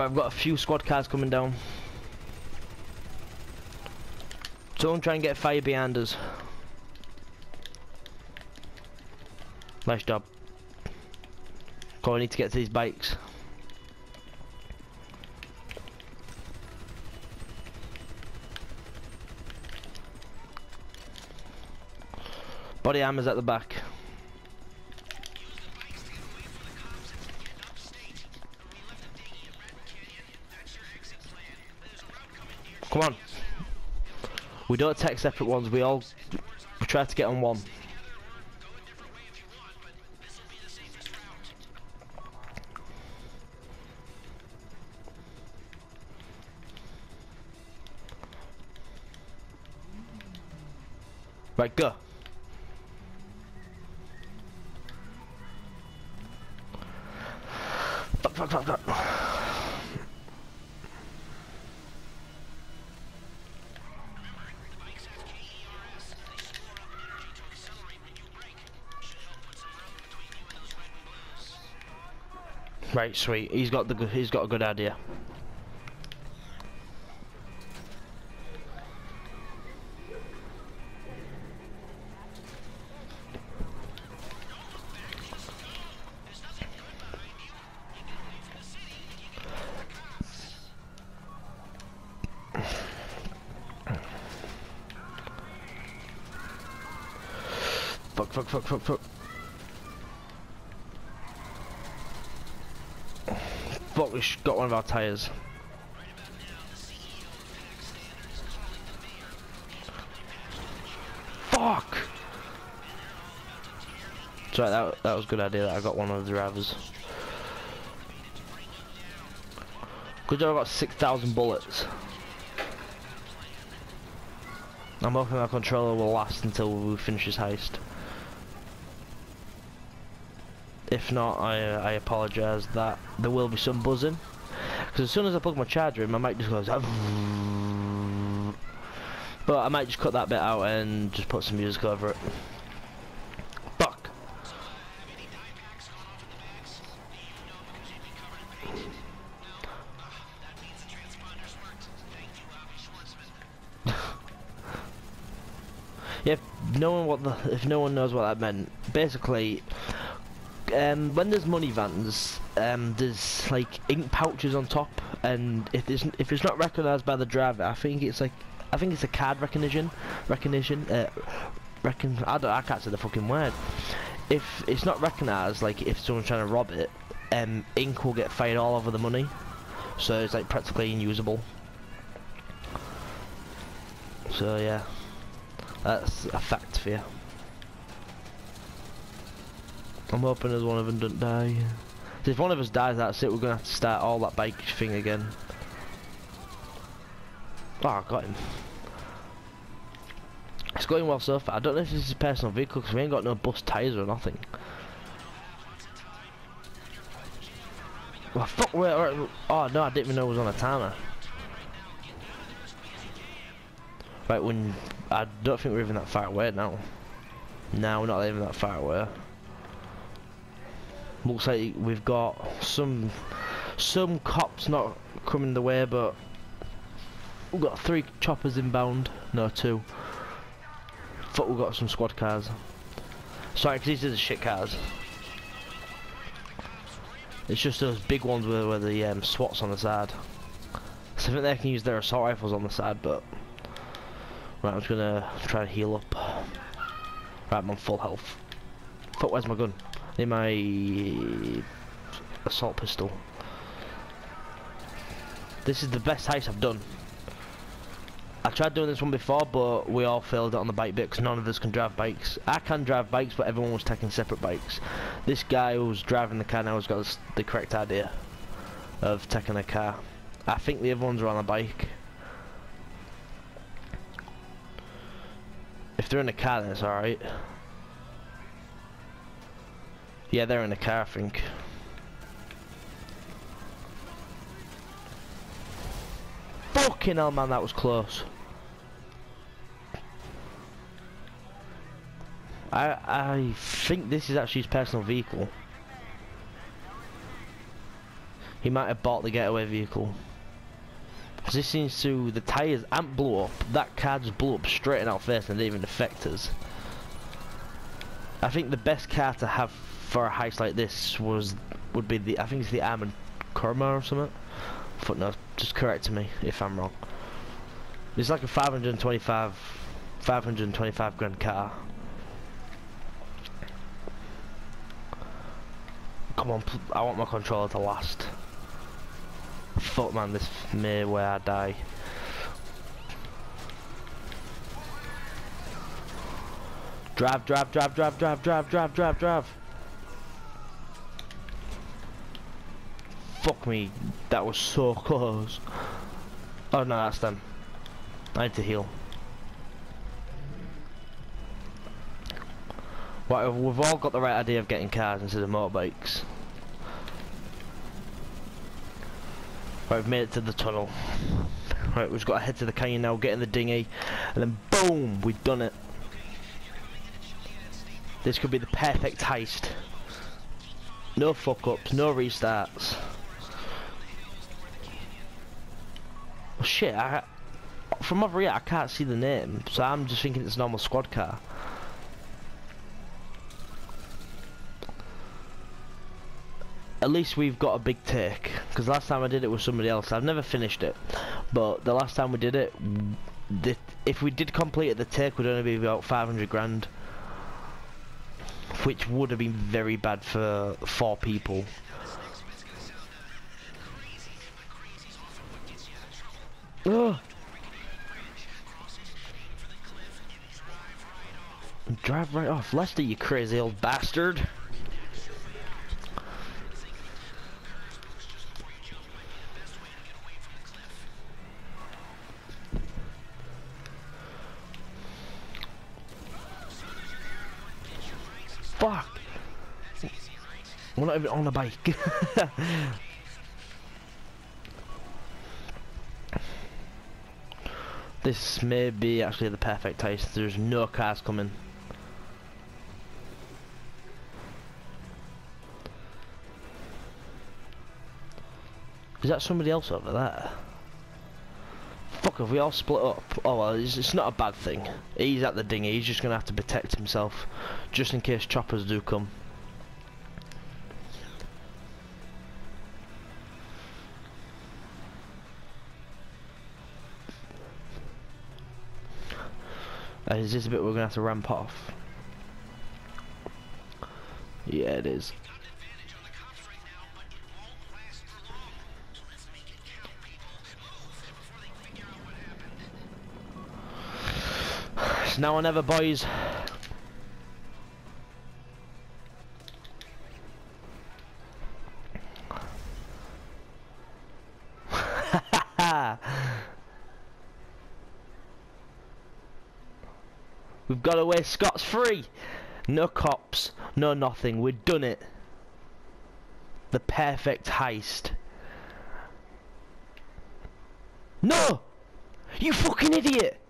I've got a few squad cars coming down. Someone try and get fire behind us. Nice job. Go, I need to get to these bikes. Body armor's at the back. Come on. We don't take separate ones, we all try to get on one. Right, go. Fuck, fuck, fuck, fuck. Right, sweet. He's got the he's got a good idea. Fuck, fuck, fuck, fuck, Fuck, we got one of our tyres. Fuck! Sorry, that, that was a good idea that I got one of the drivers. Good job I got 6,000 bullets. I'm hoping my controller will last until we finish this heist. If not, I, I apologise that there will be some buzzing. Because as soon as I plug my charger in, my mic just goes... Ah, but I might just cut that bit out and just put some music over it. Fuck! If no one what the if no one knows what that meant, basically um, when there's money vans, um, there's like ink pouches on top, and if it's if it's not recognised by the driver, I think it's like I think it's a card recognition, recognition, uh, recon. I don't, I can't say the fucking word. If it's not recognised, like if someone's trying to rob it, um, ink will get fired all over the money, so it's like practically unusable. So yeah, that's a fact for you. I'm hoping there's one of them doesn't die. If one of us dies, that's it. We're gonna have to start all that bike thing again. Oh, I got him. It's going well so far. I don't know if this is a personal vehicle because we ain't got no bus tyres or nothing. Well, fuck, where, oh no, I didn't even know it was on a timer. Right, when, I don't think we're even that far away now. No, we're not even that far away. Looks like we've got some some cops not coming the way, but we've got three choppers inbound. No, two. Fuck, we've got some squad cars. Sorry, because these are the shit cars. It's just those big ones with, where the um, SWAT's on the side. So I think they can use their assault rifles on the side, but... Right, I'm just gonna try to heal up. Right, I'm on full health. Fuck, where's my gun? In my assault pistol. This is the best heist I've done. I tried doing this one before, but we all failed it on the bike bit because none of us can drive bikes. I can drive bikes, but everyone was taking separate bikes. This guy who was driving the car now has got the correct idea of taking a car. I think the other ones are on a bike. If they're in a car, then it's alright. Yeah, they're in the car, I think. Fucking hell, man, that was close. I I think this is actually his personal vehicle. He might have bought the getaway vehicle. 'Cause this seems to, the tyres aren't blew up, that car just blew up straight in our face and didn't even affect us. I think the best car to have for a heist like this was, would be the, I think it's the Armored Kuruma or something. Footnote, just correct me if I'm wrong. It's like a 525, 525 grand car. Come on, I want my controller to last. Fuck man, this may where I die. Drive, drive, drive, drive, drive, drive, drive, drive, drive. Fuck me, that was so close. Oh no, that's them. I need to heal. Right, we've all got the right idea of getting cars instead of motorbikes. Right, we've made it to the tunnel. Right, we've got to head to the canyon now, get in the dinghy, and then boom, we've done it. This could be the perfect heist. No fuck ups, no restarts. Oh shit, I, from over here I can't see the name, so I'm just thinking it's a normal squad car. At least we've got a big take, because last time I did it with somebody else, I've never finished it, but the last time we did it, the, if we did complete it, the take would only be about 500 grand which would have been very bad for four people. Ugh. Drive right off. Lester, you crazy old bastard. Fuck! We're not even on a bike. this may be actually the perfect heist. There's no cars coming. Is that somebody else over there? Fuck, if we all split up? Oh well, it's, it's not a bad thing. He's at the dinghy, he's just gonna have to protect himself. Just in case choppers do come. Is this a bit we're gonna have to ramp off? Yeah, it is. Now or never, boys. We've got away Scots free. No cops, no nothing. We've done it. The perfect heist. No! You fucking idiot!